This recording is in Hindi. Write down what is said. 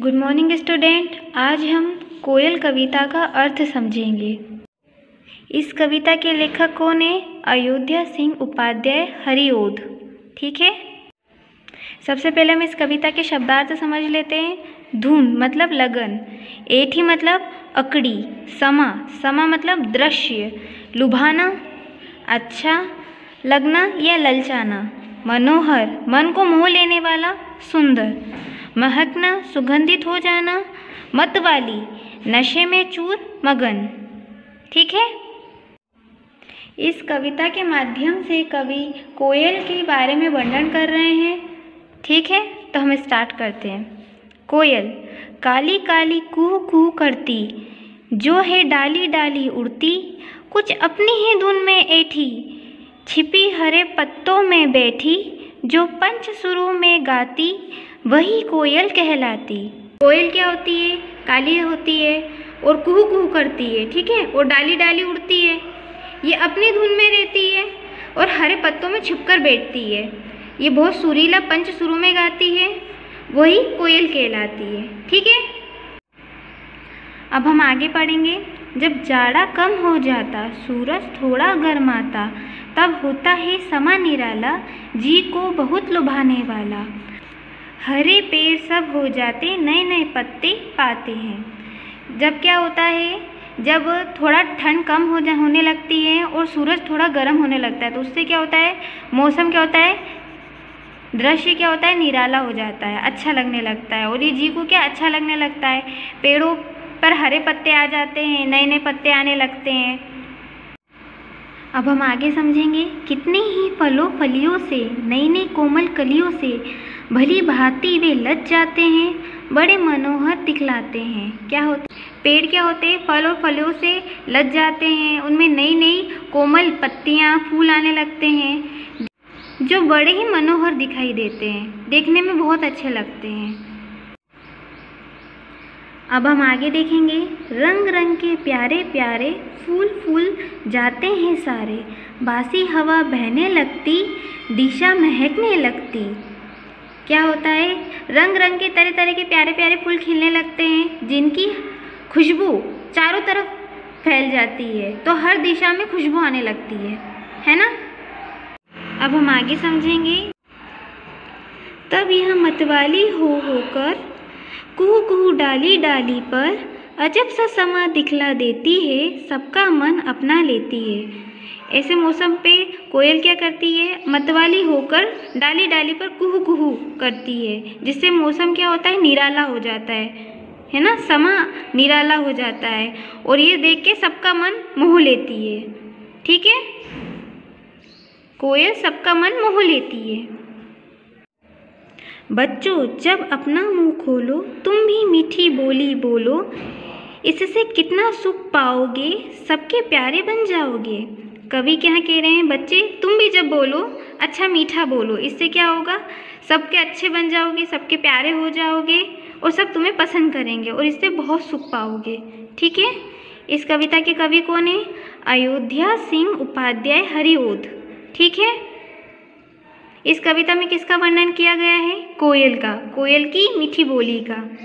गुड मॉर्निंग स्टूडेंट आज हम कोयल कविता का अर्थ समझेंगे। इस कविता के लेखक कौन है? अयोध्या सिंह उपाध्याय हरिओध ठीक है? सबसे पहले हम इस कविता के शब्दार्थ समझ लेते हैं। धुन मतलब लगन, एठी मतलब अकड़ी, समा समा मतलब दृश्य, लुभाना अच्छा लगना या ललचाना, मनोहर, मन को मोह लेने वाला, सुंदर। महकना, सुगंधित हो जाना। मत वाली नशे में चूर, मगन। ठीक है? इस कविता के माध्यम से कवि कोयल के बारे में वर्णन कर रहे हैं। ठीक है? तो हम स्टार्ट करते हैं। कोयल, काली काली कुह कुह करती, जो है डाली डाली उड़ती, कुछ अपनी ही धुन में ऐठी, छिपी हरे पत्तों में बैठी, जो पंच सुरों में गाती वही कोयल कहलाती। कोयल क्या होती है? काली होती है और कुहू कुहू करती है, ठीक है? और डाली डाली उड़ती है। ये अपनी धुन में रहती है और हरे पत्तों में छुपकर बैठती है। ये बहुत सुरीला पंच सुरों में गाती है, वही कोयल कहलाती है, ठीक है? अब हम आगे पढ़ेंगे। जब जाड़ा कम हो जाता, सूरज थोड़ा गर्माता तब होता है समा निराला, जी को बहुत लुभाने वाला। हरे पेड़ सब हो जाते नए नए पत्ते पाते हैं। जब क्या होता है, जब थोड़ा ठंड कम हो जा, होने लगती है और सूरज थोड़ा गर्म होने लगता है तो उससे क्या होता है, मौसम क्या होता है, दृश्य क्या होता है, निराला हो जाता है अच्छा लगने लगता है। और ये जी को क्या अच्छा लगने लगता है, पेड़ों पर हरे पत्ते आ जाते हैं नए नए पत्ते आने लगते हैं। अब हम आगे समझेंगे, कितने ही फलों फलियों से नई नई कोमल कलियों से भली भांति वे लज जाते हैं, बड़े मनोहर दिखलाते हैं। क्या होता पेड़ क्या होते हैं? फल और फलों से लज जाते हैं। उनमें नई नई कोमल पत्तियाँ फूल आने लगते हैं, जो बड़े ही मनोहर दिखाई देते हैं। देखने में बहुत अच्छे लगते हैं। अब हम आगे देखेंगे। रंग रंग के प्यारे प्यारे फूल फूल जाते हैं सारे। बासी हवा बहने लगती, दिशा महकने लगती। क्या होता है? रंग रंग के तरह तरह के प्यारे प्यारे फूल खिलने लगते हैं, जिनकी खुशबू चारों तरफ़ फैल जाती है तो हर दिशा में खुशबू आने लगती है। है ना? अब हम आगे समझेंगे। तब यह मतवाली हो होकर कुहू कुहू डाली डाली पर अजब सा समा दिखला देती है, सबका मन अपना लेती है। ऐसे मौसम पे कोयल क्या करती है? मतवाली होकर डाली डाली पर कुहू कुहू करती है, जिससे मौसम क्या होता है? निराला हो जाता है। है ना? समा निराला हो जाता है और ये देख के सबका मन मोह लेती है। ठीक है? कोयल सबका मन मोह लेती है। बच्चों, जब अपना मुँह खोलो, तुम भी मीठी बोली बोलो, इससे कितना सुख पाओगे? सबके प्यारे बन जाओगे। कवि क्या कह रहे हैं? बच्चे, तुम भी जब बोलो अच्छा मीठा बोलो, इससे क्या होगा? सबके अच्छे बन जाओगे, सबके प्यारे हो जाओगे और सब तुम्हें पसंद करेंगे और इससे बहुत सुख पाओगे। ठीक है? इस कविता के कवि कौन है? अयोध्या सिंह उपाध्याय हरिओध ठीक है? इस कविता में किसका वर्णन किया गया है? कोयल का। कोयल की मीठी बोली का।